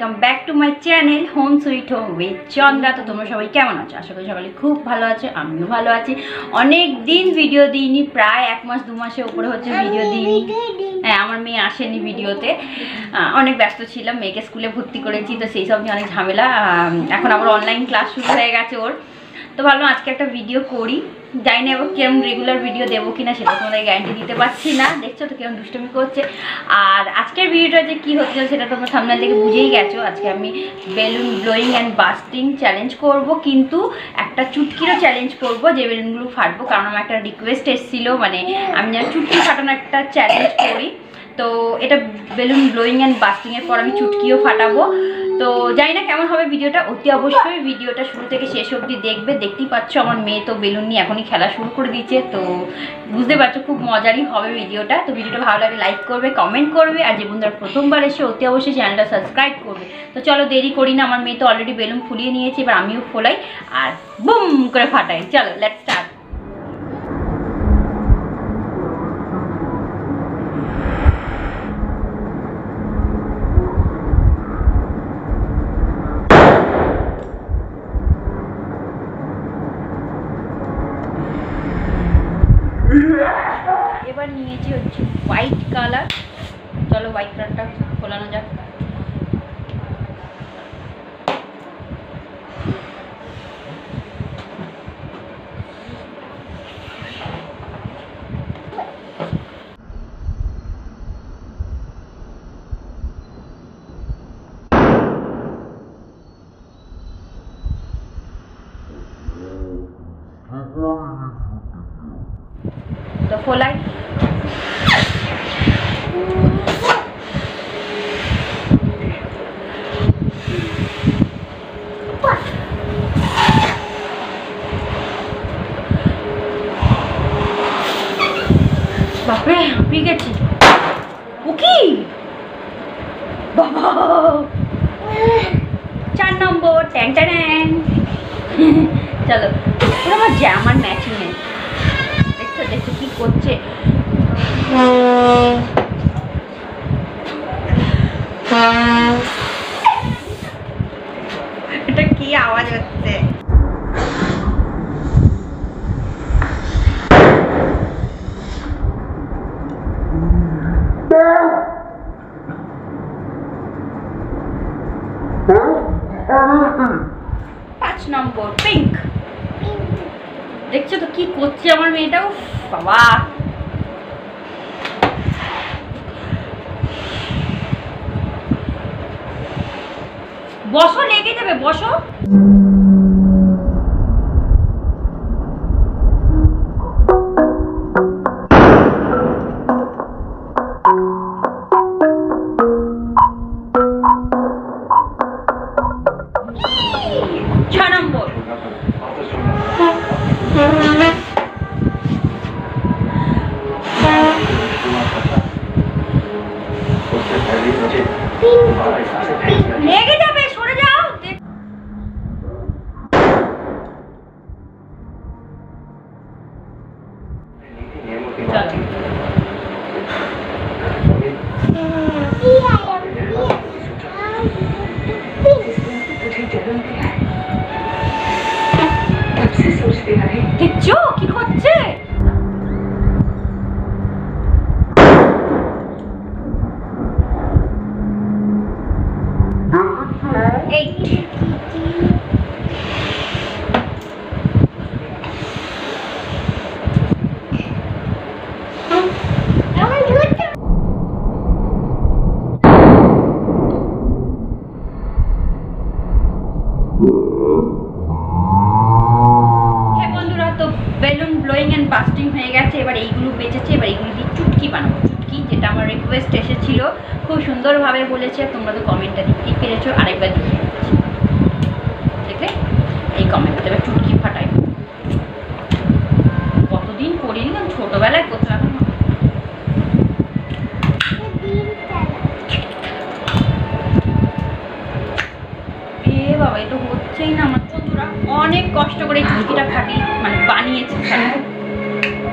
Welcome back to my channel home sweet home with Chandra তো তোমরা সবাই কেমন আছো? আশা করি সকালে খুব ভালো আছে আমিও ভালো আছি। অনেক দিন ভিডিও দিইনি প্রায় এক মাস দু মাসের উপরে হচ্ছে ভিডিও দিইনি। হ্যাঁ আমার মেয়ে আসেনি ভিডিওতে অনেক ব্যস্ত ছিলাম মেয়েকে স্কুলে ভর্তি করেছি তো সেই সব নিয়ে অনেক ঝামেলা। এখন আবার অনলাইন ক্লাস শুরু হয়ে গেছে ওর। তো ভাবলাম আজকে একটা ভিডিও করি। জানি না এবার কিরম রেগুলার ভিডিও দেবো কিনা, সেটা তোমাদের গ্যারান্টি দিতে পারছি না। দেখছ তো কিরম দুষ্টমি করছে। আর আজকের ভিডিওটা যে কী হচ্ছে সেটা তোমরা সামনে থেকে বুঝেই গেছো। আজকে আমি balloon blowing and bursting challenge করব, কিন্তু একটা চুটকিরও চ্যালেঞ্জ করব, যে বেলুনগুলো ফাটবো। কারণ আমার একটা রিকোয়েস্ট এসেছিল মানে আমি যেন চুটকি ফাটানো একটা চ্যালেঞ্জ করি। তো এটা বেলুন ব্লোয়িং অ্যান্ড বাস্টিংয়ের পর আমি চুটকিও ফাটাবো। তো জানি না কেমন হবে ভিডিওটা, অতি অবশ্যই ভিডিওটা শুরু থেকে শেষ অবধি দেখবে। দেখতেই পাচ্ছ আমার মেয়ে তো বেলুন নিয়ে এখনই খেলা শুরু করে দিয়েছে, তো বুঝতে পারছ খুব মজারই হবে ভিডিওটা। তো ভিডিওটা ভালো লাগে লাইক করবে কমেন্ট করবে, আর যে বন্ধুরা প্রথমবার এসে অতি অবশ্যই চ্যানেলটা সাবস্ক্রাইব করবে। তো চলো দেরি করি না, আমার মেয়ে তো অলরেডি বেলুন ফুলিয়ে নিয়েছে, এবার আমিও ফোলাই, আর বুম করে ফাটাই। চলো লেট স্টার্ট হচ্ছে হোয়াইট কালার চলো হোয়াইট কালারটা ফোলানো যাক। তো ফোলাই বাপরে, হাঁপিয়ে গেছি। ও কি? চার নম্বর ট্যাং ট্যাং চলো আমার জামার ম্যাচিং নেই। দেখছ দেখছ কি করছে? এটা কি আওয়াজ হচ্ছে পাঁচ নম্বর পিঙ্ক দেখছ তো কি করছে আমার মেয়েটাও বাবা বসো লেগে যাবে বসো। ছ নম্বর লেগে যাবে সরে যাও দেখ- চলো দেখছ কি করছে এইট হ্যাঁ বন্ধুরা তো বেলুন ব্লোয়িং অ্যান্ড বাস্টিং হয়ে গেছে, এবার এইগুলো বেঁচেছে, এবার এইগুলো দিয়ে চুটকি বানাবো। চুটকি যেটা আমার রিকোয়েস্ট এসেছিল, খুব সুন্দরভাবে বলেছে, তোমরা তো কমেন্টটা দেখতেই পেরেছ, আরেকবার দিয়ে দেখলে? এই কমেন্টটা এবার চুটকি ফাটাই। কতদিন করিনি না, ছোটোবেলায় করতাম এখন বাবা এটা হচ্ছেই না আমার। বন্ধুরা, অনেক কষ্ট করে চুটকিটা ফাটি মানে বানিয়েছি।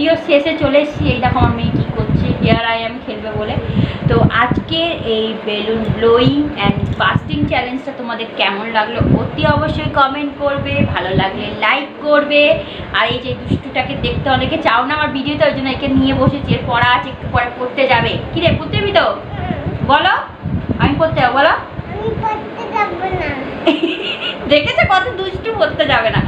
ভিডিও শেষে চলে এসেছি। এই দেখো আমার মেয়ে কী করছে। হেয়ার আই এম খেলবে বলে। তো আজকে এই বেলুন ব্লোয়িং অ্যান্ড বাস্টিং চ্যালেঞ্জটা তোমাদের কেমন লাগল অতি অবশ্যই কমেন্ট করবে ভালো লাগলে লাইক করবে। আর এই যে দুষ্টুটাকে দেখতে অনেকে চাও না আমার ভিডিওতে ওই জন্য একে নিয়ে বসেছি। এর পড়া আছে একটু পরে পড়তে যাবে। কী রে পড়তে যাবি তো? বলো। আমি পড়তে যাব বলো। আমি পড়তে দেখেছে কত দুষ্টু করতে যাবে না।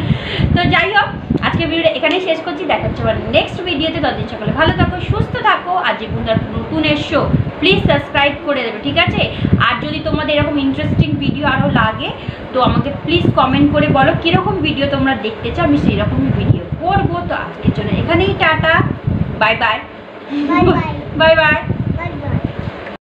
তো যাই হোক আজকে ভিডিওটা এখানেই শেষ করছি। দেখা হচ্ছে আবার নেক্সট ভিডিওতে ততদিন সকালে ভালো থাকো সুস্থ থাকো। আর যে বন্ধুরা নতুন এসছো প্লিজ সাবস্ক্রাইব করে দেবে ঠিক আছে? আর যদি তোমাদের এরকম ইন্টারেস্টিং ভিডিও আরও লাগে তো আমাকে প্লিজ কমেন্ট করে বলো কীরকম ভিডিও তোমরা দেখতে চাও। আমি সেই রকম ভিডিও করব। তো আজকের জন্য এখানেই tata. Bye bye bye bye